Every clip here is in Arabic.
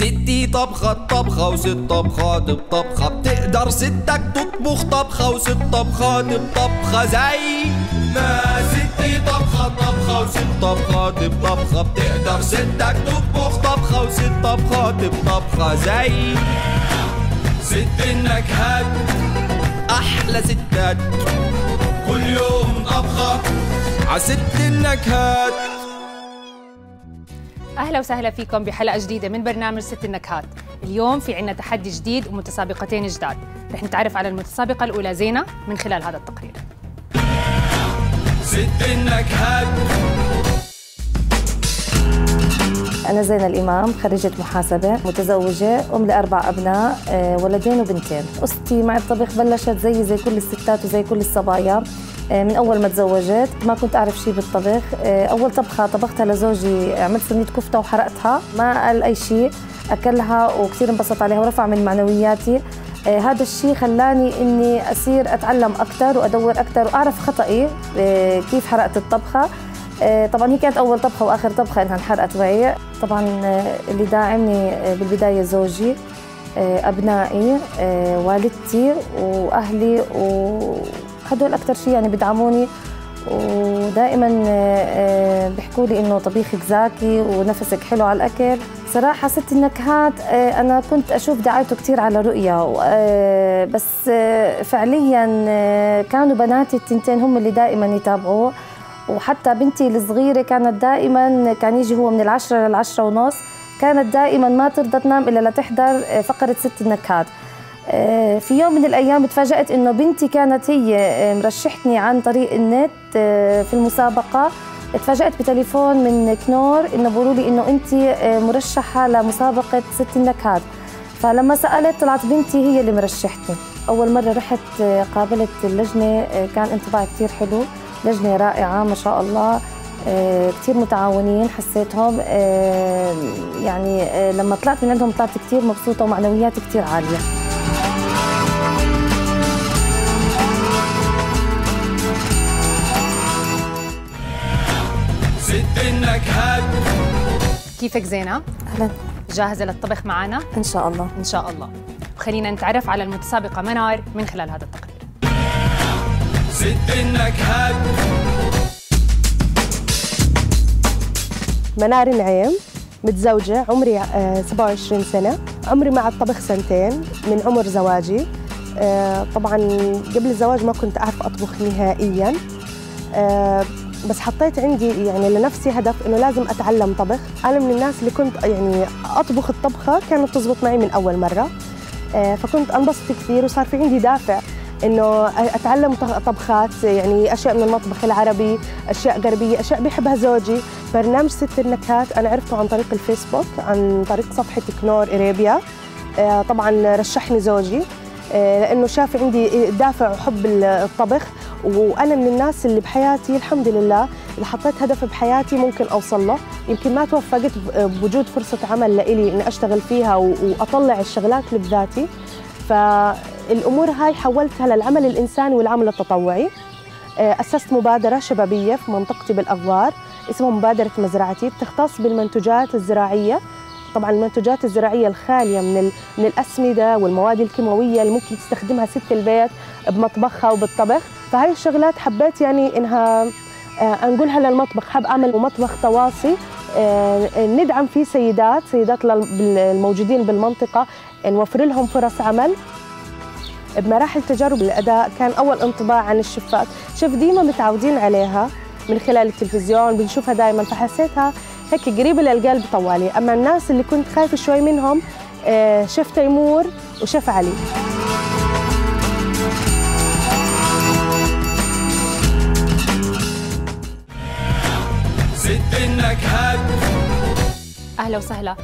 ستي طبخة طبخة وست طبخات بطبخة بتقدر ستك تطبخ طبخة وست طبخات بطبخة زي ما ستي طبخة طبخة وست طبخات بطبخة بتقدر ستك تطبخ طبخة وست طبخات بطبخة زي ست النكهات أحلى ستات. كل يوم طبخة عست النكهات. أهلا وسهلا فيكم بحلقة جديدة من برنامج ست النكهات. اليوم في عنا تحدي جديد ومتسابقتين جداد. رح نتعرف على المتسابقة الأولى زينة من خلال هذا التقرير. ست النكهات. أنا زينة الإمام خريجة محاسبة متزوجة أم لأربع أبناء آه، ولدين وبنتين. قصتي مع الطبخ بلشت زي زي كل الستات وزي كل الصبايا. من أول ما تزوجت ما كنت أعرف شيء بالطبخ. آه، أول طبخة طبختها لزوجي عملت صينية كفتة وحرقتها. ما قال أي شيء أكلها وكثير انبسط عليها ورفع من معنوياتي. آه، هذا الشيء خلاني إني أصير أتعلم أكثر وأدور أكثر وأعرف خطئي آه، كيف حرقت الطبخة. آه، طبعا هي كانت أول طبخة وآخر طبخة إنها انحرقت معي. طبعا آه، اللي داعمني آه، بالبداية زوجي آه، أبنائي آه، والدتي وأهلي وهدول أكثر شيء يعني بدعموني. ودائما بيحكوا لي إنه طبيخك زاكي ونفسك حلو على الأكل. صراحة ست النكهات آه، أنا كنت أشوف دعايته كثير على رؤيا آه، بس آه، فعليا آه، كانوا بناتي التنتين هم اللي دائما يتابعوه. وحتى بنتي الصغيرة كانت دائما كان يجي هو من العشرة للعشرة ونص كانت دائما ما ترضى تنام إلا لتحضر آه، فقرة ست النكهات. آه، في يوم من الأيام تفاجأت إنه بنتي كانت هي آه، مرشحتني عن طريق النت آه، في المسابقة. تفاجأت بتليفون من كنور إنه بيقولوا لي إنه أنت آه، مرشحة لمسابقة ست النكهات. فلما سألت طلعت بنتي هي اللي مرشحتني. أول مرة رحت آه، قابلت اللجنة آه، كان انطباع كتير حلو. لجنة رائعة ما شاء الله آه، كتير متعاونين حسيتهم آه، يعني آه، لما طلعت من عندهم طلعت كتير مبسوطة ومعنوياتي كتير عالية. ست النكهات كيفك زينة؟ أهلا. جاهزة للطبخ معنا إن شاء الله. إن شاء الله. وخلينا نتعرف على المتسابقة منار من خلال هذا التقرير. ست النكهات منار النعيم متزوجة عمري آه، 27 سنة. عمري مع الطبخ سنتين من عمر زواجي. آه، طبعا قبل الزواج ما كنت أعرف أطبخ نهائيا. آه، بس حطيت عندي يعني لنفسي هدف إنه لازم أتعلم طبخ. أنا من الناس اللي كنت يعني أطبخ الطبخة كانت تزبط معي من أول مرة. آه، فكنت أنبسط كثير وصار في عندي دافع إنه أتعلم طبخات يعني أشياء من المطبخ العربي أشياء غربية أشياء بيحبها زوجي. برنامج ست النكهات أنا عرفته عن طريق الفيسبوك عن طريق صفحة كنور إريبيا. آه، طبعا رشحني زوجي. لأنه شاف عندي دافع وحب الطبخ وأنا من الناس اللي بحياتي الحمد لله اللي حطيت هدف بحياتي ممكن أوصل له. يمكن ما توفقت بوجود فرصة عمل لإلي إني أشتغل فيها وأطلع الشغلات اللي بذاتي فالأمور هاي حولتها للعمل الإنساني والعمل التطوعي. آه، أسست مبادرة شبابية في منطقتي بالاغوار اسمها مبادرة مزرعتي بتختص بالمنتوجات الزراعية طبعا المنتوجات الزراعية الخالية من من الأسمدة والمواد الكيماوية اللي ممكن تستخدمها ست البيت بمطبخها وبالطبخ. فهاي الشغلات حبيت يعني إنها آه، أنقلها للمطبخ. حاب أعمل مطبخ تواصي آه، ندعم فيه سيدات سيدات الموجودين بالمنطقة نوفر لهم فرص عمل. بمراحل تجارب الأداء كان أول انطباع عن الشفات شف ديما متعودين عليها من خلال التلفزيون بنشوفها دائما فحسيتها هيك قريبه للقلب طوالي. أما الناس اللي كنت خايفة شوي منهم آه، شف تيمور وشف علي. ست النكهات أهلا وسهلا.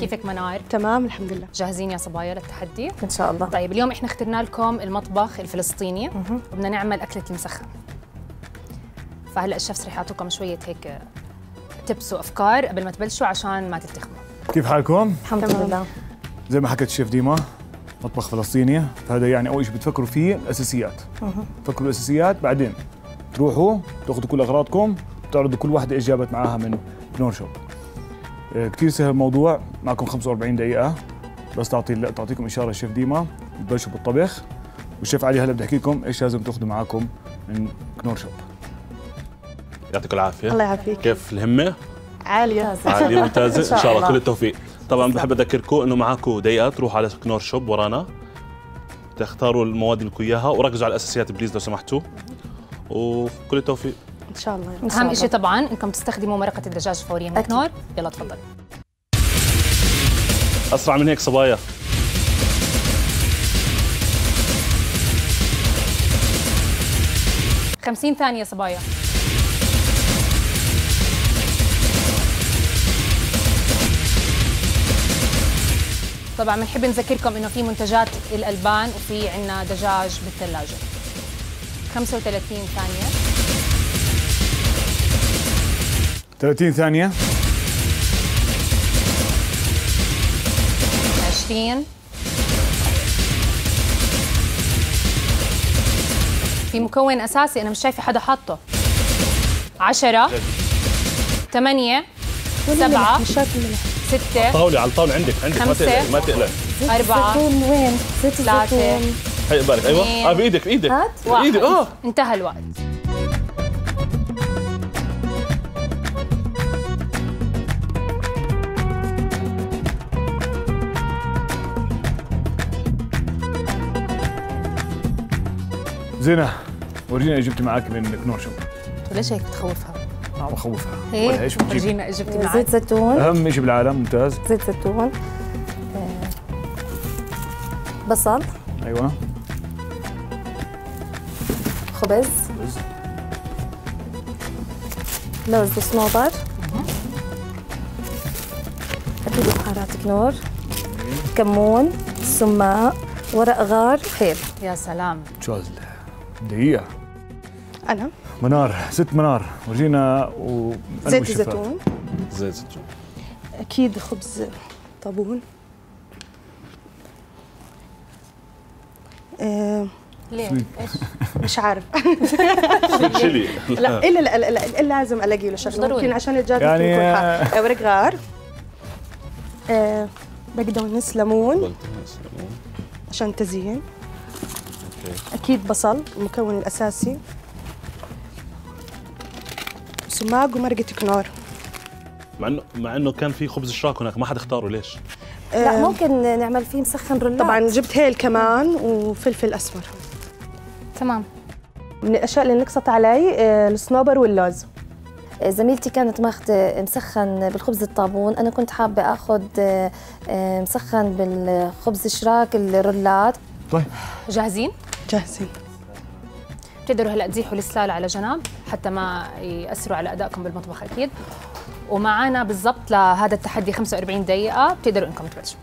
كيفك منار؟ تمام الحمد لله. جاهزين يا صبايا للتحدي؟ إن شاء الله. طيب اليوم إحنا اخترنا لكم المطبخ الفلسطيني. وبدنا نعمل أكلة المسخن فهلأ الشيفs رح يعطوكم شوية هيك تبس وافكار قبل ما تبلشوا عشان ما تلتخموا كيف حالكم؟ الحمد لله. زي ما حكت الشيف ديما مطبخ فلسطيني. فهذا يعني أول شيء بتفكروا فيه الأساسيات. فكروا الأساسيات بعدين تروحوا تاخذوا كل أغراضكم تعرضوا كل واحدة إيش جابت معاها من نور شوب. آه، كثير سهل الموضوع. معكم 45 دقيقة. بس تعطي تعطيكم إشارة الشيف ديما. بتبلشوا بالطبخ والشيف علي هلا بدي أحكي لكم إيش لازم تاخذوا معاكم من كنور شوب. يعطيكم العافية. الله يعافيك. كيف الهمة؟ عالية. عالية ممتازة. إن شاء إن شاء الله. كل التوفيق. طبعا بحب أذكركم إنه معكم دقيقه تروحوا على كنور شوب ورانا. تختاروا المواد اللي بدكم إياها. وركزوا على الأساسيات بليز لو سمحتوا. وكل التوفيق. إن شاء الله. شاء أهم. شيء طبعا إنكم تستخدموا مرقه الدجاج فوريا من. كنور يلا تفضل. أسرع من هيك صبايا. خمسين ثانية صبايا. طبعا بنحب نذكركم إنه في منتجات الألبان وفي عندنا دجاج بالثلاجة. 35 ثانية. 30 ثانية. 20 في مكون أساسي أنا مش شايفة حدا حاطه. 10 8 7 6 طاولة على الطاولة عندك عندك ما خمسة. تقلق ما تقلق زيت أربعة. الزيتون وين؟ زيت ثلاثة. الزيتون هي بالك أيوه. آه بإيدك بإيدك هات. بايدك آه انتهى الوقت زينة ورجينا إيش جبتي معك من كنور شوب ليش هيك بتخوفها؟ عم بخوفها ولا هيك إيش بتجيب؟ فرجينا إيش جبتي معك زيت زيتون. أهم شيء بالعالم ممتاز. زيت زيتون. آه، بصل. أيوة. خبز. لوز وصنوبر أكيد بهارات كنور كمون سماق ورق غار خيل يا سلام. تشوز دقيقة. أنا. منار ست منار ورجينا و زيت. الزيتون. زيت زيتون أكيد خبز طابون. آه ليه؟ إيش؟ مش عارف. شيلي. لا إلا لا, لا, لا, لا لازم الاقي له شغله. يمكن عشان الدجاج يعني- يعني يكون حار. آه، ورق غار. آه بقدونس ليمون. عشان تزيين. أكيد بصل المكون الأساسي. سماق ومرقه كنور مع انه مع إنه كان في خبز شراك هناك ما حد اختاره ليش؟ لا آه، ممكن نعمل فيه مسخن رولات طبعا جبت هيل كمان وفلفل أسمر. تمام. من الأشياء اللي نقصت علي آه، الصنوبر واللوز. زميلتي كانت ماخذة مسخن بالخبز الطابون. أنا كنت حابة أخذ آه، آه، مسخن بالخبز الشراك الرولات طيب. جاهزين؟ جاهزين. بتقدروا هلا تزيحوا السلال على جنب حتى ما يأثروا على أدائكم بالمطبخ أكيد. ومعنا بالضبط لهذا التحدي 45 دقيقة بتقدروا إنكم تبلشوا.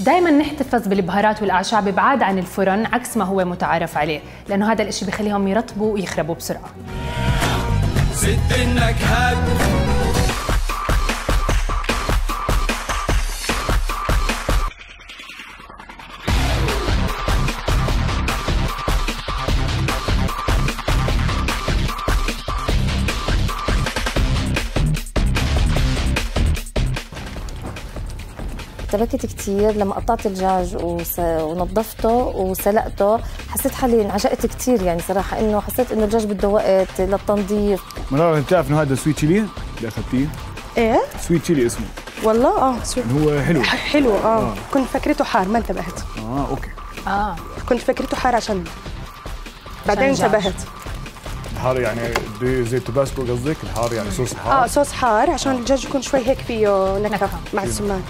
دائما نحتفظ بالبهارات والأعشاب بعاد عن الفرن عكس ما هو متعارف عليه لأنه هذا الإشي بخليهم يرطبوا ويخربوا بسرعة. ست النكهات ارتبكت كثير لما قطعت الدجاج وس... ونظفته وسلقته. حسيت حالي انعجقت كثير يعني صراحة إنه حسيت إنه الدجاج بده وقت للتنظيف. إنت بتعرف إنه هذا sweet chili اللي أخذتيه؟ إيه؟ sweet chili اسمه. والله؟ آه سو... هو حلو. حلو آه. كنت فكرته حار ما انتبهت. آه أوكي. آه. كنت فكرته حار عشان بعدين. انتبهت. الحار يعني دي زي التباسكو قصدك؟ الحار يعني صوص آه حار صوص حار عشان الدجاج يكون شوي هيك فيه نكهة نكهة. مع السمان.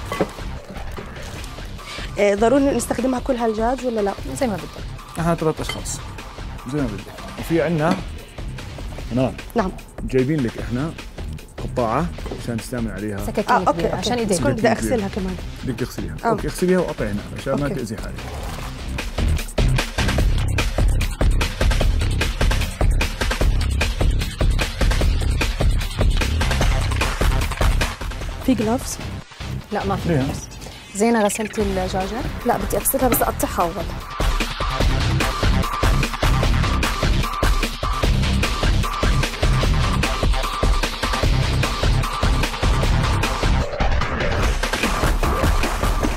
ضروري نستخدمها كلها الدجاج ولا لا؟ زي ما بدك. إحنا ثلاث أشخاص. زي ما بدك. وفي عندنا منار النعيم. جايبين لك إحنا قطاعة عشان تستعمل عليها. سكاكين آه okay كبيرة عشان بس ايديك كنت بدي أغسلها كمان. بدك تغسليها. آه. okay اغسليها وقطعي هنا عشان ما. تأذي حالك. في جلوفز لا ما في ليه؟ زينة غسلتي الدجاجه لا بدي أغسلها بس أقطعها اول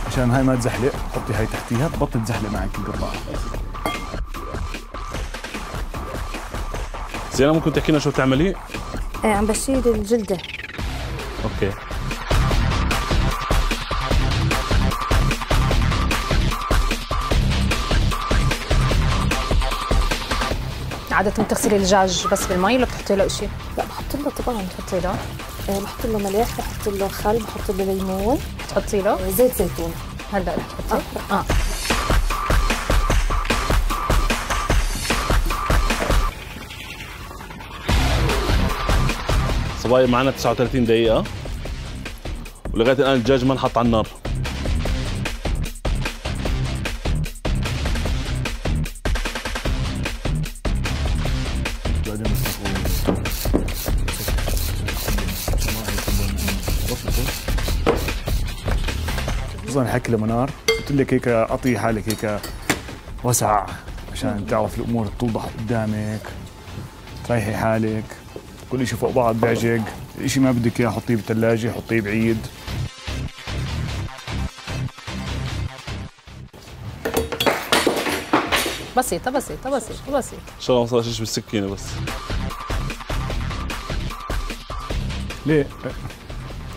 عشان هاي ما تزحلق حطي هاي تحتيها تبطل تزحلق معك القطعه زينة ممكن تحكي لنا شو بتعملي؟ إيه عم بشيل الجلدة. أوكي. عادة بتغسلي الدجاج بس بالمي ولا بتحطي له شيء؟ لا بحط له طبعا بتحطي له. آه، بحط له ملح بحط له خل بحط له ليمون. بتحطي له؟ آه، زيت زيتون. هلأ رح تحطي. آه. صبايا معنا 39 دقيقة. ولغاية الآن الدجاج ما انحط على النار. خصوصا نحكي لمنار. قلت لك هيك أعطي حالك هيك وسع عشان تعرف الأمور توضح قدامك تريحي حالك. كل شيء فوق بعض بيعجق الشيء ما بدك إياه حطيه بالثلاجه حطيه بعيد. بسيطة بسيطة بسيطة بسيطة. إن شاء الله ما صار شيء بالسكينة بس. ليه؟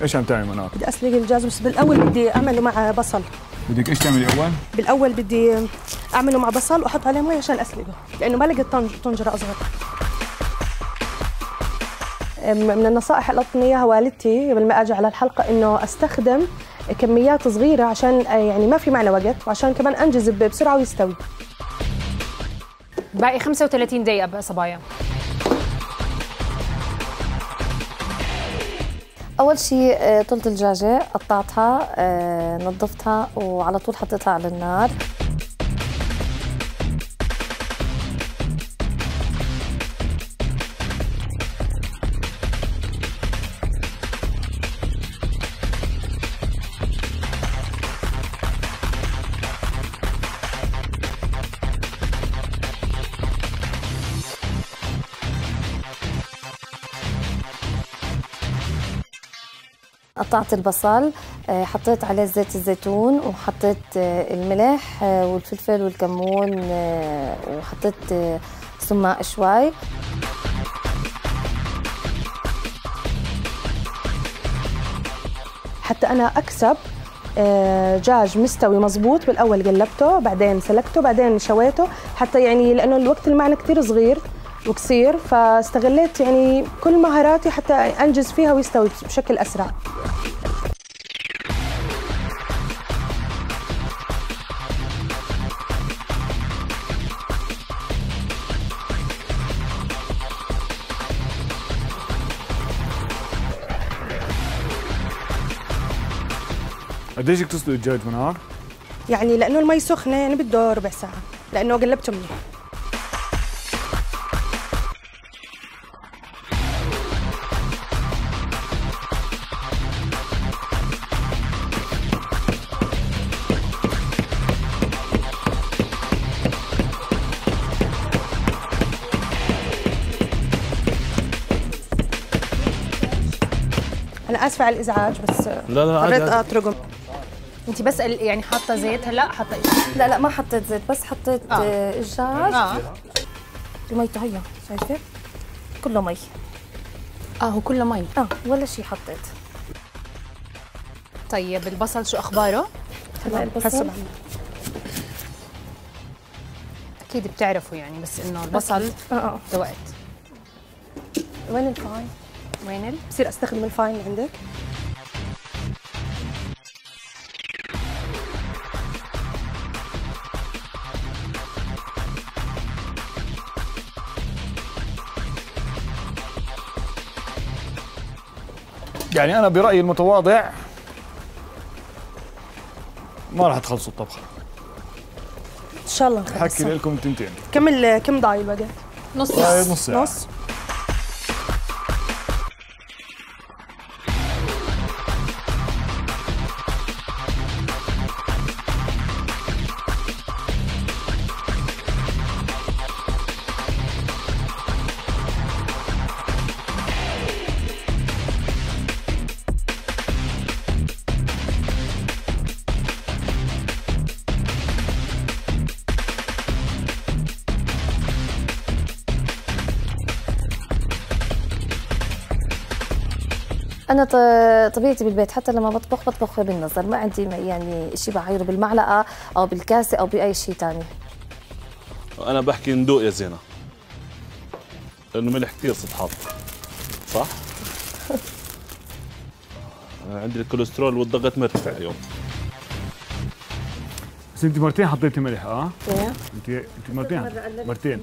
إيش عم تعمل منار بدي أسلق الدجاج بس بالأول بدي أعمله مع بصل. بدك إيش تعملي أول؟ بالأول بدي أعمله مع بصل وأحط عليه مي عشان أسلقه لأنه ما لقيت طنج- طنجرة أصغر. من النصائح اللي اعطتني إياها والدتي قبل ما أجي على الحلقة إنه أستخدم كميات صغيرة عشان يعني ما في معنا وقت وعشان كمان أنجز بسرعة ويستوي. باقي 35 دقيقة بقى صبايا. أول شيء آه، طلت الدجاجة قطعتها آه، نظفتها وعلى طول حطيتها على النار. قطعت البصل آه، حطيت عليه زيت الزيتون وحطيت آه، الملح آه، والفلفل والكمون وحطيت سماق شوي. حتى أنا أكسب دجاج مستوي مزبوط بالأول قلبته بعدين سلقته بعدين شويته حتى يعني لأنه الوقت اللي معنا كثير صغير. وقصير فاستغليت يعني كل مهاراتي حتى أنجز فيها ويستوي بشكل أسرع. قديش بدك تسلق الدجاج منار يعني لأنه المي سخنة يعني بده ربع ساعة لأنه قلبته منيح. أنا آسفة على الإزعاج بس لا لا عادي. أتركه انت بس يعني حاطة زيت هلأ إيش؟ لا لا ما حطيت زيت بس حطيت آه. آه، الدجاج آه الميته هي شايفة كله مي آه هو كله مي آه ولا شيء حطيت طيب البصل شو أخباره؟ هلا البصل. أكيد بتعرفوا يعني بس إنه البصل آه آه ذوقت وين الفاين؟ وين ال؟ بصير أستخدم الفاين اللي عندك؟ يعني أنا برأيي المتواضع ما راح تخلصوا الطبخة إن شاء الله نخلص حكي لكم تنتين كم كم ضايل الوقت؟ نص طيب، نص ساعة نص أنا طبيعتي بالبيت حتى لما بطبخ بطبخ بالنظر. ما عندي يعني شيء بعايره بالمعلقة أو بالكاسة أو بأي شيء ثاني أنا بحكي ندوق يا زينة. لأنه ملح كثير صدحات صح؟ أنا عندي الكوليسترول والضغط مرتفع اليوم. بس أنت مرتين حطيتي ملح آه؟ إيه. انت أنت مرتين. مرتين.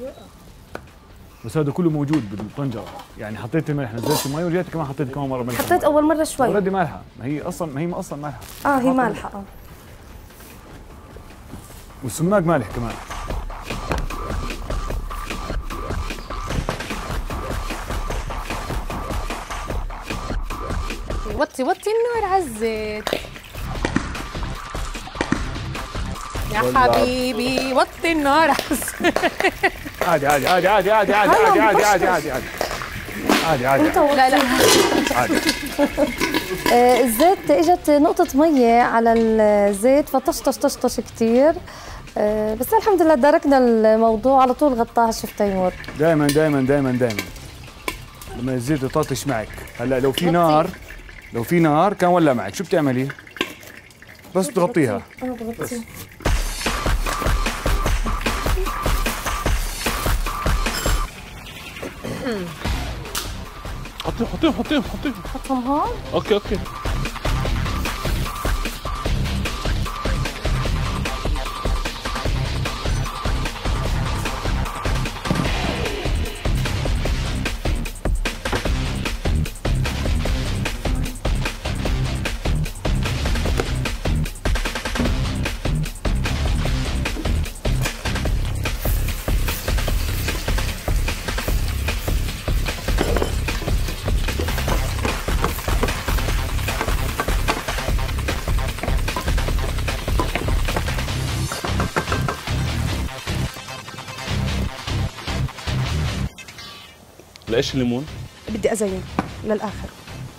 بس هذا كله موجود بالطنجرة. يعني حطيتي ملح نزلت مي ورجعت كمان حطيت كمان مرة ملح. حطيت أول مرة شوي. اوريدي مالحة. ما هي أصلا ما هي أصلا مالحة. آه هي مالحة آه. والسماق مالح كمان. وطي وطي النار على يا حبيبي وطي النار. عادي عادي عادي عادي عادي عادي عادي عادي عادي عادي عادي عادي عادي. لا لا عادي. آه، الزيت إجت نقطة مية على الزيت فطشطش طشطش كثير بس الحمد لله داركنا الموضوع. على طول غطاها الشيف تيمور. دائما دائما دائما دائما لما الزيت يطاطش معك. هلأ لو في نار لو في نار كان ولع معك. شو بتعملي؟ بس. 헛들 헛들 헛들 헛들 헛 오케이 오케이 ليش الليمون؟ بدي أزين للآخر.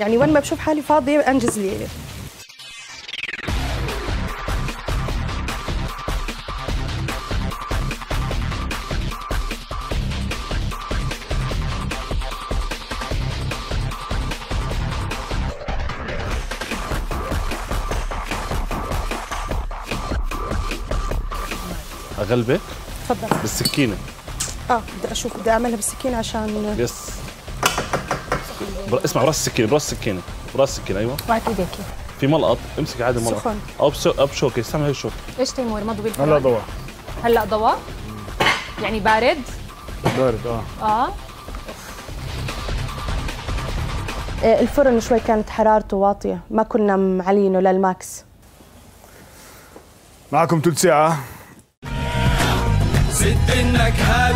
يعني وين ما بشوف حالي فاضية انجز لي. أغلبك؟ تفضل. بالسكينة. آه بدي أشوف بدي أعملها بالسكين عشان yes. بر... اسمع براس السكينة براس السكينة براس السكينة أيوه. وقت إيدك في ملقط امسك عادي ملقط سخن. أو بسو... أو بشوكه استعمل هي الشوكه إيش تيمور؟ مضوا بالفرن هلا ضوء هلا ضوء يعني بارد؟ بارد آه. آه. آه، الفرن شوي كانت حرارته واطية. ما كنا معلينه لل max. معكم ثلث ساعة. ست النكهات.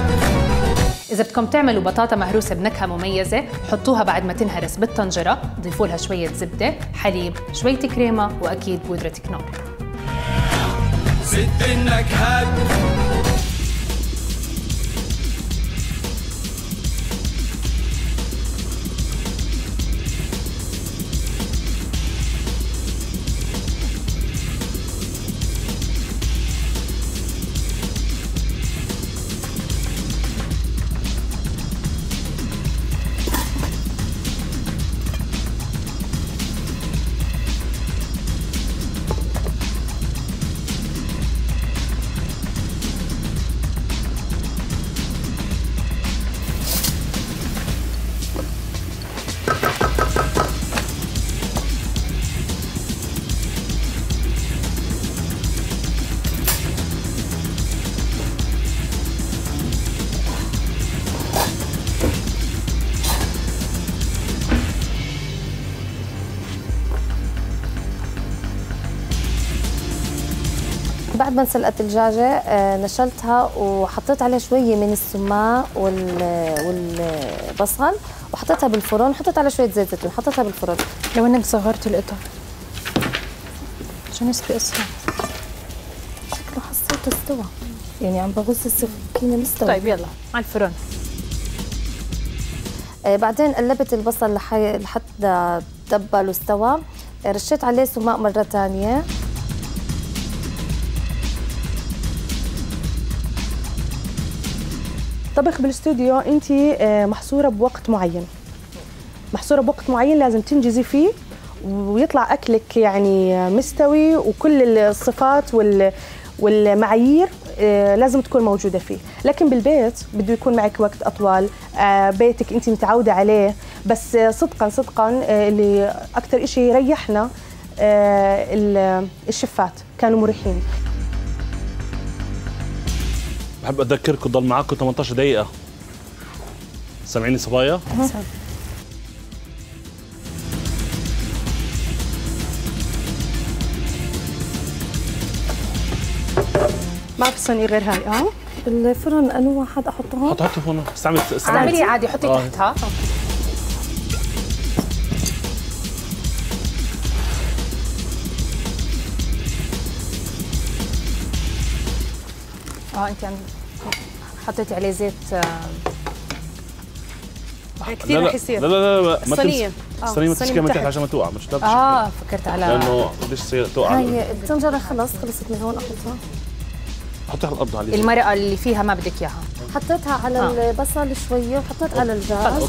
إذا بدكم تعملوا بطاطا مهروسة بنكهة مميزة حطوها بعد ما تنهرس بالطنجرة ضيفوا لها شوية زبدة حليب شوية كريمة وأكيد بودرة كنور ست النكهات. بعد ما انسلقت الدجاجة آه، نشلتها وحطيت عليها شوية من السماق وال- والبصل وحطيتها بالفرن حطيت عليها شوية زيت زيتون حطيتها بالفرن. لو إنك صغرت القطع. شو نسبة أسرع شكله حسيته استوى. يعني عم بغز السكينة مستوى. طيب يلا على الفرن. آه، بعدين قلبت البصل. لحتى دبل واستوى. رشيت عليه سماق مرة تانية. طبخ بالاستوديو انت آه، محصورة بوقت معين. محصورة بوقت معين لازم تنجزي فيه ويطلع أكلك يعني مستوي وكل الصفات وال والمعايير آه، لازم تكون موجودة فيه. لكن بالبيت بده يكون معك وقت اطول آه، بيتك انت متعودة عليه. بس صدقا صدقا اللي أكثر شيء يريحنا ال- الشفات. كانوا مريحين. بحب أذكركم ضل معكم 18 دقيقة. سامعيني صبايا؟ ما في صينيه غير هاي آه؟ بالفرن انو واحد أحطهم؟ حط حطوا هون. استعمل استعمل. اعملي عادي حطي آه. تحتها. آه انت عم حطيتي عليه زيت آه، كثير رح يصير لا لا لا, لا آه، الصينية ما تمسكيها من تحت. عشان ما توقع مش تمسكيها. آه فكرت على لأنه بديش تصير توقع. هاي الطنجره خلص خلصت من هون أحطها. حطيها على الأرض على المرقة اللي فيها ما بدك إياها. حطيتها على آه. البصل شوية وحطيت على الدجاج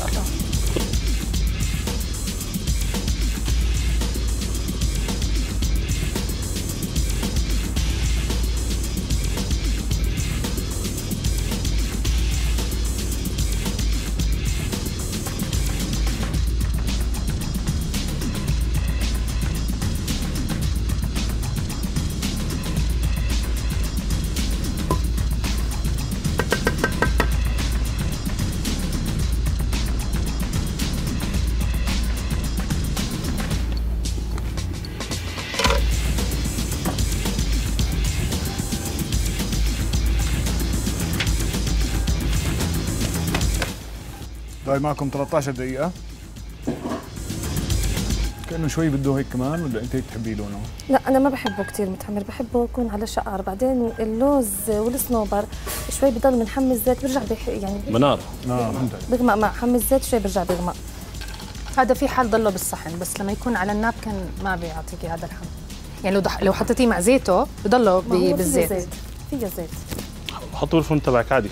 ضايل معكم 13 دقيقة. كأنه شوي بده هيك كمان ولا أنت هيك تحبي لونه؟ لا أنا ما بحبه كثير متحمر بحبه يكون على شقر بعدين اللوز والصنوبر شوي بضل من حم الزيت بيرجع بيح يعني منار. آه فهمت بيغمق مع حم الزيت شوي بيرجع بيغمق هذا في حال ضله بالصحن بس لما يكون على النابكن ما بيعطيكي هذا الحم. يعني لو دح... لو حطيتيه مع زيته بضله ب- فيه بالزيت. زيت فيها زيت. حطوا بالفرن تبعك عادي.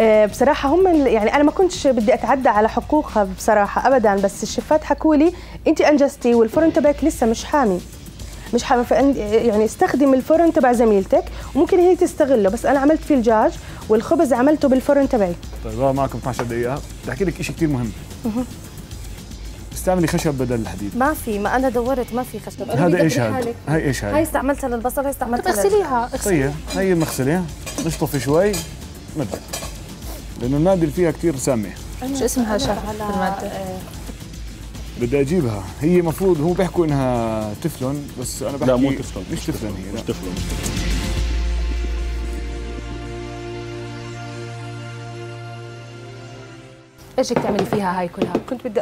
آه، بصراحة هم يعني أنا ما كنتش بدي أتعدى على حقوقها بصراحة أبدا بس الشيفات حكوا لي أنت أنجزتي والفرن تبعك لسه مش حامي. مش حامي فأن يعني استخدم الفرن تبع زميلتك وممكن هي تستغله بس أنا عملت فيه الدجاج والخبز عملته بالفرن تبعي. طيب ضايل معكم 12 دقيقة. بدي أحكي لك شيء كثير مهم. استعملي خشب بدل الحديد. ما في ما أنا دورت ما في خشب. هذا إيش هذا؟ هاي إيش هاي هاي؟ استعملتها للبصل هاي استعملتها لل- اغسليها. طيب هي المغسلة. نشطف شوي. مادة لأنه المادة اللي فيها كثير سامة شو اسمها على المادة؟ آه، بدي أجيبها. هي مفروض هو بيحكوا إنها تفلون بس أنا بحكي لا مو تفلون مش تفلون هي مش لا. تفلون إيش بدك تعملي فيها هاي كلها؟ كنت بدي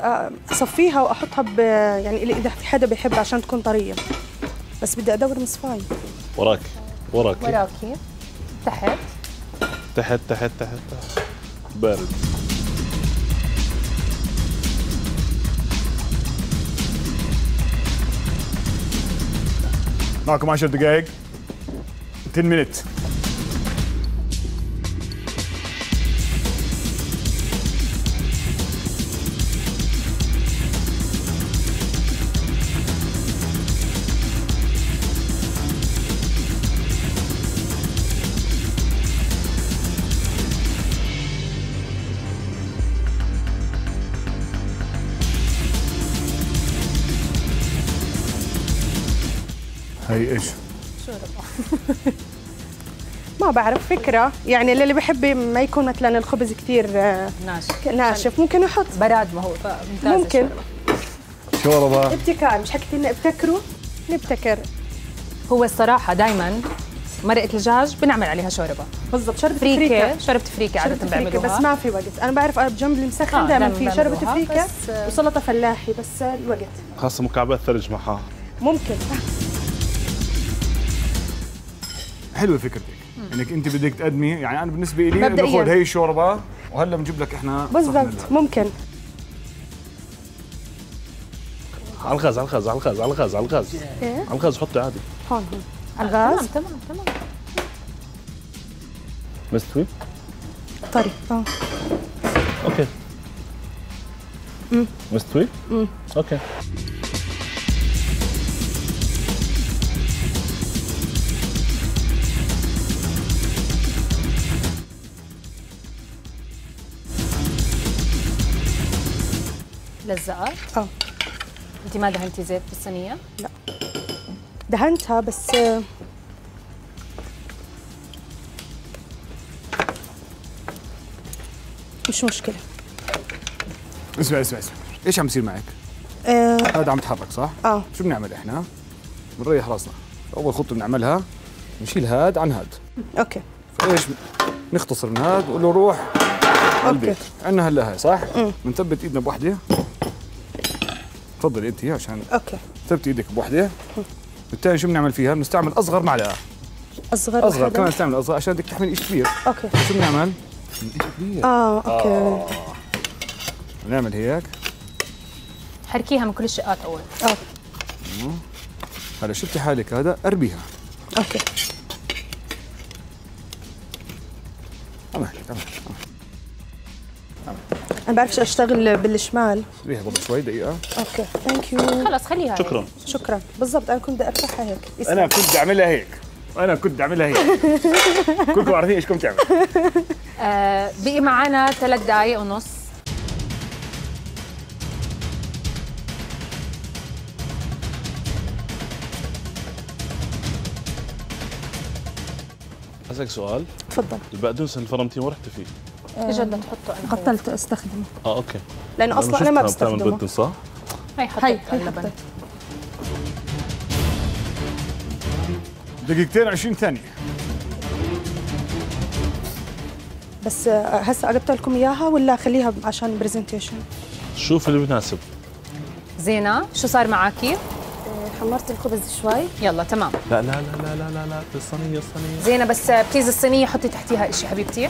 أصفيها وأحطها ب يعني إذا في حدا بيحب عشان تكون طرية. بس بدي أدور مصفاي وراك. وراك. وراكي تحت. تحت تحت تحت تحت. بارد معكم 10 دقائق 10 مينت هي إيش؟ ما بعرف فكرة. يعني للي بحب ما يكون مثلا الخبز كثير آه، ناشف. ناشف. ممكن يحط براد ما هو ممكن. شوربة. ابتكار مش حكيت لنا ابتكروا نبتكر. هو الصراحة دائما مرقة الدجاج بنعمل عليها شوربة. بالضبط. شوربة فريكة فريكة. شوربة فريكة عادة شوربة فريكة بيعملوها. بس ما في وقت. أنا بعرف بجنب المسخن آه، دائما في فريكة بس، آه، وسلطة فلاحي بس الوقت. خاصة مكعبات ثلج معها ممكن. حلوة فكرتك. إنك أنت بدك تقدمي. يعني أنا بالنسبة لي. باخذ هي الشوربة وهلأ بنجيب لك إحنا بالضبط ال- ممكن. على الغاز على الغاز على الغاز على الغاز على الغاز. إيه؟ على الغاز حطي عادي. هون هون. على تمام الغاز. تمام تمام مستوي؟ طري آه. okay. مستوي؟ okay. لزقت آه. انت ما دهنتي زيت بالصينيه دهنتها بس آه، مش مشكلة. اسمع اسمع اسمع. إيش عم يصير معك؟ آه, هذا عم يتحرك صح؟ آه. شو بنعمل إحنا؟ بنريح راسنا. أول خطوة بنعملها نشيل هاد عن هاد. okay. فإيش؟ نختصر من هاد ونقول له روح البيت. عندنا هلا هاي صح؟ بنثبت إيدنا بوحدة. تفضلي انت عشان okay. ثبتي إيدك بوحدة. بالتالي شو بنعمل فيها؟ بنستعمل أصغر معلقة. أصغر أصغر. كمان نستعمل أصغر عشان بدك تحمل شيء كبير. okay. شو بنعمل؟ شيء كبير. آه okay. بنعمل هيك. حركيها من كل الشقات أول. آه. هلا شفتي حالك هذا؟ أربيها. okay. أنا بعرفش أشتغل بالشمال. اربيها قبل شوي دقيقة. okay. thank you خلص خليها هيك. شكرا. شكرا. بالضبط أنا كنت بدي ارفعها هيك. يسلم. أنا كنت أعملها هيك. أنا كنت أعملها هيك. كلكم عارفين إيش كنت تعمل آه بقي معنا ثلاث دقائق ونص. أسألك سؤال. تفضل. البقدونس اللي فرمتيه وين رحت فيه؟ بدنا تحطه أنا؟ بطلت استخدمه آه أوكي لأنه أصلا أنا ما بتعمل بستخدمه بقدونس صح؟ هي حطيت اللبن حطيت دقيقتين 20 ثانية بس آه، هسه قربت لكم اياها ولا خليها عشان presentation شوف اللي بناسب زينة شو صار معك؟ حمرت الخبز شوي يلا تمام لا لا لا لا لا لا بالصينيه الصينيه زينة بس please الصينية حطي تحتيها اشي حبيبتي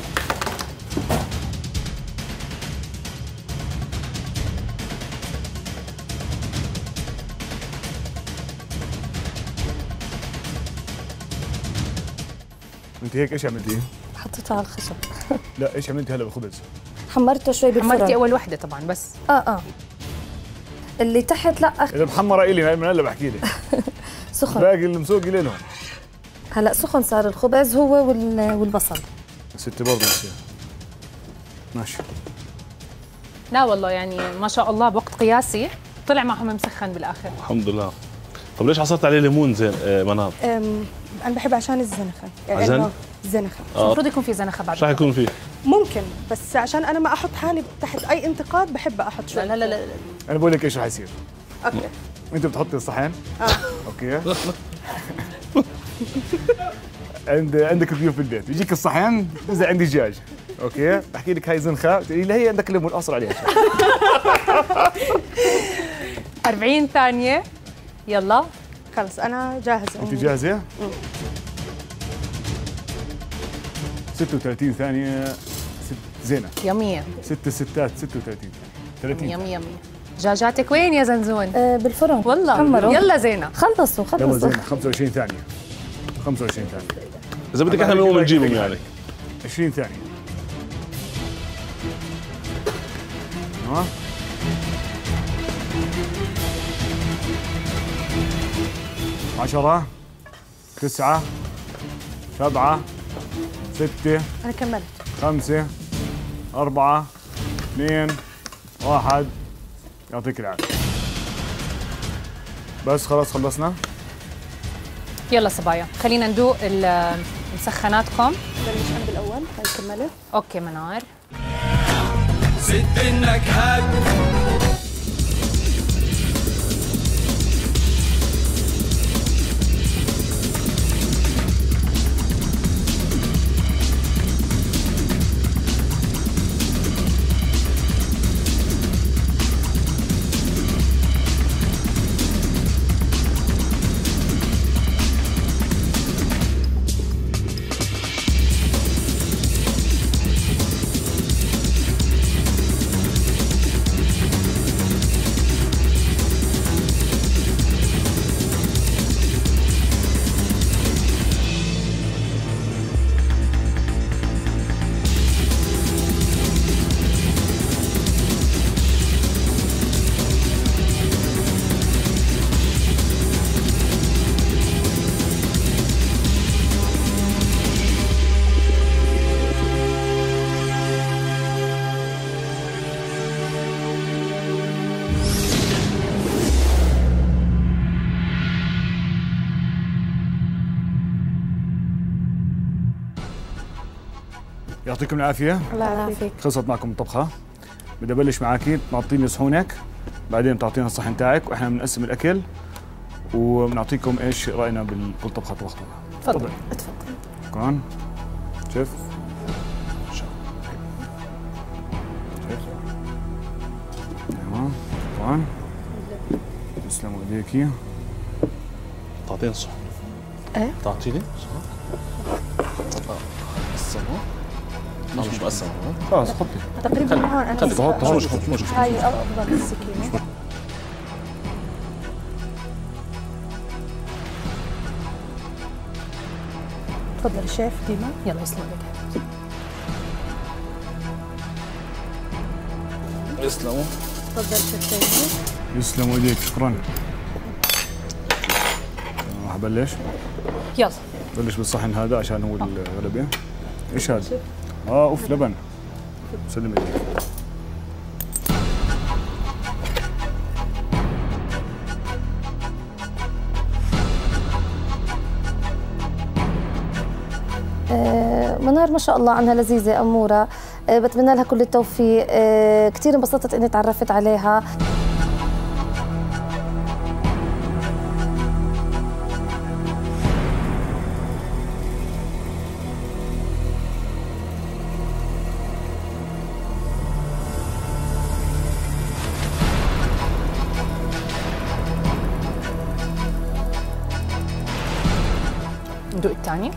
انت هيك؟ إيش عملتي؟ حطيتها على الخشب. لا إيش عملتي هلا بالخبز؟ حمرته شوي بالفرن. حمرتي أول وحدة طبعا بس. آه آه. اللي تحت لا أخ... إذا محمرة إلي من هلا بحكي لك سخن. باقي المسوق لهم هلا سخن صار الخبز هو وال... والبصل. ستي برضه ماشي. لا والله يعني ما شاء الله بوقت قياسي. طلع معهم مسخن بالآخر. الحمد لله. طب ليش عصرت عليه ليمون زين آه منار؟ أنا بحب عشان الزنخة. يعني عشان؟ زنخه آه. المفروض يكون في زنخة بعد؟ راح يكون فيه؟ ممكن بس عشان أنا ما أحط حالي تحت أي انتقاد بحب أحط شوي. لا لا لا, لا. أنا بقول لك إيش راح يصير okay. أنت بتحطي الصحن آه. okay. عند عندك ضيوف بالبيت بيجيك الصحن نزل عندي دجاج okay. بحكي لك هاي زنخة. بتقولي لي هي عندك ليمون اعصر عليها. شوي. 40 ثانية. يلا. خلص أنا جاهزة. أنت جاهزة؟ 36 ثانية. ست زينة. يمية ست ستات 36 30 يمي يمي دجاجاتك وين يا زنزون؟ آه بالفرن. والله. حمروا يلا زينة. خلصوا يلا خلصوا زينه 25 ثانية. 25 ثانية. إذا بدك إحنا بنقوم نجيبهم يعني. 20 ثانية. أيوه عشرة تسعة سبعة ستة أنا كملت. خمسة أربعة اثنين واحد. يعطيك العافية. بس خلاص خلصنا؟ يلا صبايا. خلينا ندوق ال- مسخناتكم بلش أنا بالأول. هاي كملت. أوكي منار. ست النكهات يعطيكم العافية. الله يعافيك. خلصت معكم الطبخة. بدي أبلش معاكي تعطيني صحونك بعدين بتعطينا الصحن تاعك وإحنا بنقسم الأكل وبنعطيكم إيش رأينا بكل طبخة طبختوها تفضل. شكرا شيف شيف. أيوه شكرا تسلموا ايديكي تعطيني صح إيه؟ تعطيني صح قسمها مش مقسمة خلاص حطي تقريبا هون أنا خليك حط مش حط هاي أفضل السكينة. تفضل شيف ديما. يلا يسلم لك. يسلموا. تفضل شيف تيمور يسلموا إيديك. شكرا. راح أبلش. يلا. بلش بالصحن هذا عشان هو الغلبة إيش هذا؟ آه اوف لبن. سلم ايديك آه، منار ما شاء الله عنها لذيذة أمورة. آه، بتمنى لها كل التوفيق. آه، كثير انبسطت إني تعرفت عليها. ندوق الثاني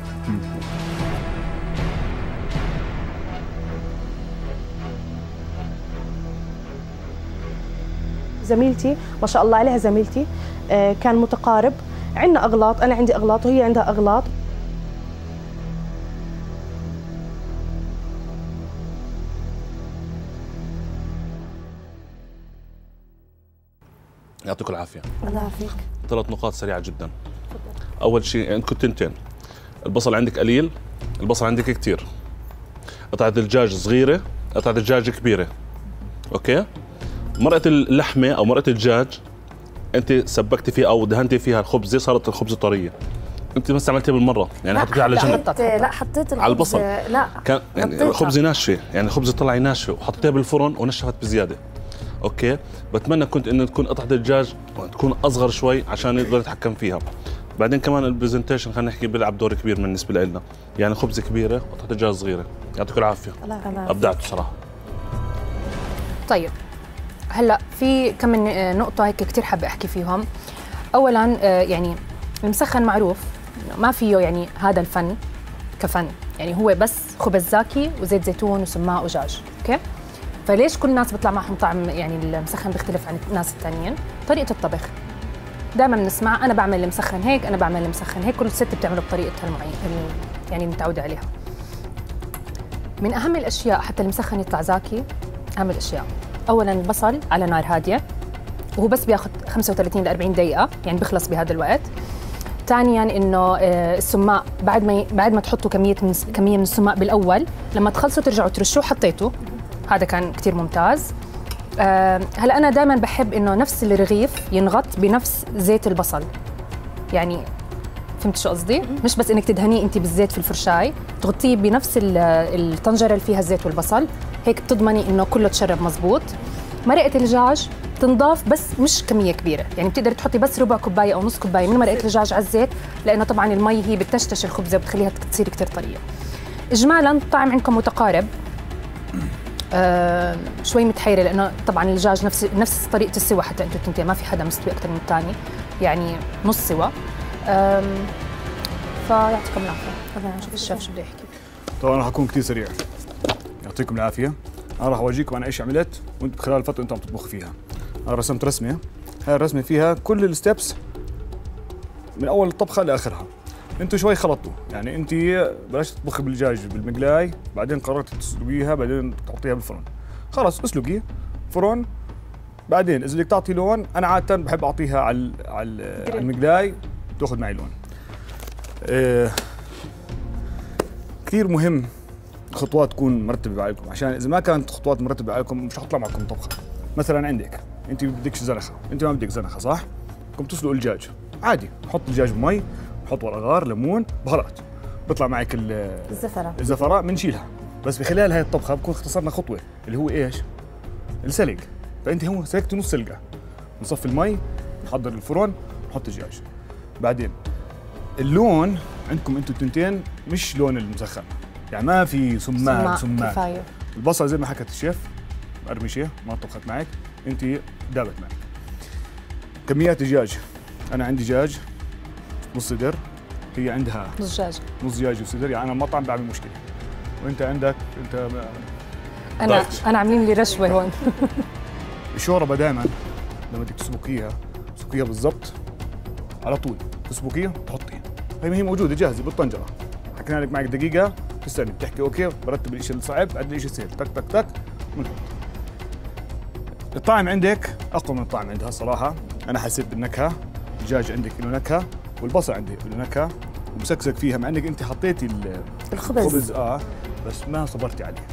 زميلتي ما شاء الله عليها زميلتي آه، كان متقارب. عندنا أغلاط أنا عندي أغلاط وهي عندها أغلاط. يعطيكم العافية. الله يعافيك. ثلاث نقاط سريعة جدا. أول شيء عندكم تنتين البصل عندك قليل البصل عندك كتير. قطعة الدجاج صغيرة قطعة الدجاج كبيرة. أوكي؟ مرقة اللحمة أو مرقة الدجاج أنت سبكتي فيها أو دهنتي فيها الخبزة صارت الخبزة طرية أنت ما استعملتيها بالمرة يعني حطيتيها على جنب. حطيت لا حطيت على البصل. الخبز- لا كان يعني غطيتها. خبزة ناشفة يعني خبزة طلعي ناشفة وحطيتها بالفرن ونشفت بزيادة. okay؟ بتمنى كنت انه تكون قطعة الدجاج تكون أصغر شوي عشان يقدر يتحكم فيها. بعدين كمان ال presentation خلينا نحكي بيلعب دور كبير بالنسبة لنا يعني خبزة كبيرة وقطعة دجاج صغيرة يعطيكم العافية الله يعافيك. أبدعت بصراحة طيب هلأ في كم من نقطة هيك كثير حابة أحكي فيهم. أولاً آه، يعني المسخن معروف ما فيه يعني هذا الفن كفن، يعني هو بس خبز زاكي وزيت زيتون وسماق ودجاج، okay؟ فليش كل الناس بيطلع معهم طعم يعني المسخن بيختلف عن الناس الثانيين؟ طريقة الطبخ. دائما بنسمع أنا بعمل المسخن هيك أنا بعمل المسخن هيك كل ست بتعمله بطريقتها المعينه يعني المتعوده عليها. من أهم الأشياء حتى المسخن يطلع زاكي أهم الأشياء. اولا البصل على نار هادية وهو بس بياخذ 35 ل 40 دقيقة يعني بيخلص بهذا الوقت. ثانيا إنه آه، السماق بعد ما بعد ما تحطوا كمية من كمية من السماق بالأول لما تخلصوا ترجعوا ترشوه حطيته هذا كان كثير ممتاز. آه، هلا أنا دائما بحب إنه نفس الرغيف ينغط بنفس زيت البصل. يعني فهمت شو قصدي؟ مش بس إنك تدهنيه انت بالزيت في الفرشاي تغطيه بنفس ال- الطنجرة اللي فيها الزيت والبصل. هيك بتضمني إنه كله تشرب مزبوط. مرقة الدجاج تنضاف بس مش كمية كبيرة. يعني بتقدري تحطي بس ربع كوباية أو نص كوباية من مرقة الدجاج على الزيت لأنه طبعا المي هي بتشتش الخبزة وبتخليها تصير كثير طرية. اجمالا الطعم عندكم متقارب. شوي متحيرة لأنه طبعا الدجاج نفس نفس طريقة السوى حتى أنتم التنتين ما في حدا مستوي أكثر من الثاني يعني نص سوا. فيعطيكم العافية. نشوف الشيف شو بده يحكي. طبعا راح أكون كثير سريع. يعطيكم العافية. أنا راح أورجيكم أنا إيش عملت وأنت خلال الفترة أنت عم تطبخ فيها. أنا رسمت رسمة. هاي الرسمة فيها كل الستبس من أول الطبخة لآخرها. أنتوا شوي خلطتوا. يعني انت بلشت تطبخي بالدجاج بالمقلاي بعدين قررت تسلقيها بعدين تحطيها بالفرن. خلص اسلقي فرن. بعدين إذا بدك تعطي لون أنا عادة بحب أعطيها على على المقلاي تأخذ معي لون. آه كثير مهم خطوات تكون مرتبة بعقلكم عشان إذا ما كانت خطوات مرتبة بعقلكم مش حطلع معكم طبخة. مثلا عندك أنت بدكش زنخة. أنت ما بدك زنخة صح؟ بدكم تسلقوا الدجاج. عادي حط الدجاج بمي. حط ورق غار ليمون بهارات. بيطلع معك ال- الزفرة. الزفراء بنشيلها بس بخلال هاي الطبخة بكون اختصرنا خطوة اللي هو إيش؟ السلق. فأنت هو سلقت نص سلقة. نصفي المي نحضر الفرن نحط الدجاج. بعدين اللون عندكم أنتم التنتين مش لون المسخن. يعني ما في سمان سمان كفاية. البصل زي ما حكت الشيف مقرمشة ما طبخت معك. انت دابت معك. كميات دجاج. أنا عندي دجاج. نص صدر هي عندها. نص دجاج نص دجاج وصدر يعني أنا المطعم بعمل مشكلة. وأنت عندك أنت أنا. أنا عاملين لي رشوة هون. الشوربة دائما لما بدك تسبكيها تسبكيها بالضبط على طول. تسبكيها تحطيها. هي هي موجودة جاهزة بالطنجرة. حكينا لك معك دقيقة تستني بتحكي أوكي برتب الشيء الصعب بعد الشيء السهل تك تك تك بنحط الطعم عندك أقوى من الطعم عندها الصراحه أنا حسيت بالنكهه الدجاج عندك له نكهة. والبصل عندك له نكهه ومسكسك فيها مع إنك أنت حطيتي ال- الخبز. الخبز آه بس ما صبرتي عليه.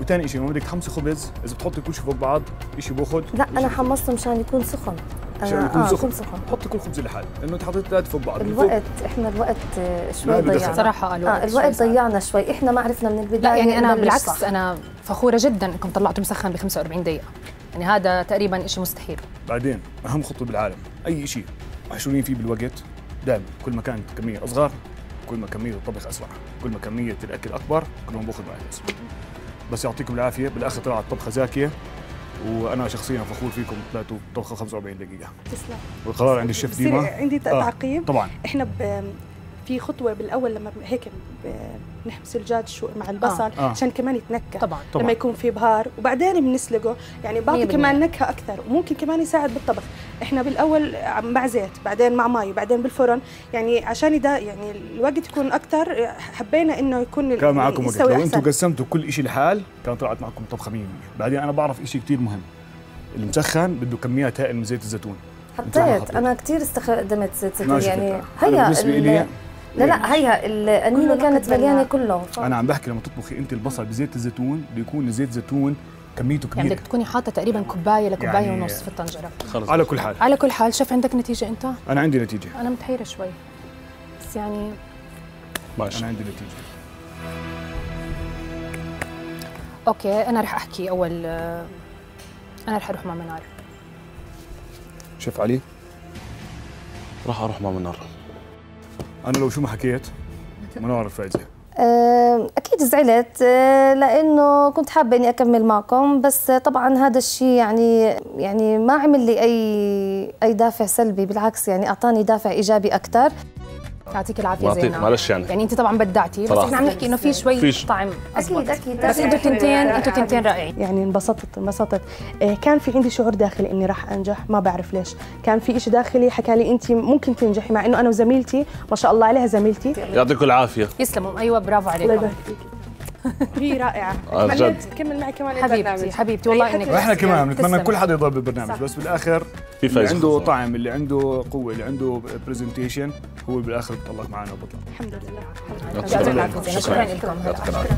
وثاني شيء لما بدك تحمصي خبز. إذا بتحطي كل شيء فوق بعض شيء بأخذ. لا أنا حمصته مشان يكون سخن. عشان أنا- يكون آه سخن. سخن. حطي كل خبز لحاله لأنه أنت حطيت ثلاثة فوق بعض. الوقت إحنا الوقت آه، شوي. ضيعنا. صراحة قالوا آه الوقت ضيعنا شوي. إحنا ما عرفنا من البداية لا يعني أنا بالعكس صح. أنا فخورة جدا إنكم طلعتوا مسخن ب 45 دقيقة. يعني هذا تقريبا شيء مستحيل. بعدين أهم خطوة بالعالم. أي شيء محشورين فيه بالوقت. دائما كل ما كانت كمية أصغر كل ما كمية الطبخ أسرع. كل ما كمية الأكل أكبر كل ما بأخذ اسرع بس. يعطيكم العافية. بالآخر طلعت طبخة زاكية وأنا شخصيا فخور فيكم. طلعتوا طبخة 45 دقيقة. تسلم. والقرار عند الشيف ديما. عندي آه. تعقيب. طبعا. إحنا. في خطوة بالأول لما هيك ب- بنحبس الدجاج شو مع البصل آه. عشان كمان يتنكه طبعا طبعاً. لما يكون في بهار وبعدين بنسلقه يعني بعطي كمان. نكهة أكثر وممكن كمان يساعد بالطبخ إحنا بالأول مع زيت بعدين مع مي بعدين بالفرن يعني عشان يدا يعني الوقت يكون أكثر حبينا إنه يكون كان معكم وقت لو أنتم. قسمتوا كل شيء لحال كان طلعت معكم طبخة 100% بعدين أنا بعرف شيء كثير مهم المسخن بده كميات هائله من زيت الزيتون حطيت. أنا كثير استخدمت زيت زيتون ما شفت يعني. هيا بالنسبة ال- لي لا لا هيا القنينه كله كانت مليانة. كله أنا عم بحكي لما تطبخي أنت البصل بزيت الزيتون بده يكون زيت زيتون كميته يعني كبيرة. بدك تكوني حاطة تقريبا كوباية لكوباية يعني- ونص في الطنجرة. خلص. على كل حال. على كل حال شوف عندك نتيجة أنت؟ أنا عندي نتيجة. أنا متحيرة شوي. بس يعني ماشي أنا عندي نتيجة. أوكي أنا رح أحكي أول أنا رح أروح مع منار. شيف علي؟ راح أروح مع منار. أنا لو شو ما حكيت منور الفايزه آه، أكيد زعلت آه، لأنه كنت حابة إني أكمل معكم بس طبعا هذا الشيء يعني يعني ما عمل لي أي أي دافع سلبي بالعكس يعني أعطاني دافع إيجابي أكثر يعطيك العافية يعطيك. زينب. معلش يعني. يعني انت طبعا بدعتي بس. إحنا عم نحكي إنه في شوي فيش. طعم أكيد أزبط. أكيد بس إنتوا تنتين إنتوا تنتين رائعين. يعني انبسطت انبسطت. آه، كان في عندي شعور داخلي إني راح أنجح ما بعرف ليش. كان في إشي داخلي حكى لي انت ممكن تنجحي مع إنه أنا وزميلتي ما شاء الله عليها زميلتي. يعطيكم العافية. يسلموا. أيوه برافو عليكم. هي رائعة. تمنيت تكمل معي كمان حبيبتي البرنامج حبيبتي والله إنك وإحنا كمان بنتمنى. كل حدا يضل بالبرنامج صح. بس بالآخر في اللي فايز عنده خلصان. طعم اللي عنده قوة اللي عنده برزنتيشن هو بالآخر بيطلع معنا وبطلع الحمد لله. شكراً. شكرا لكم يعطيك العافية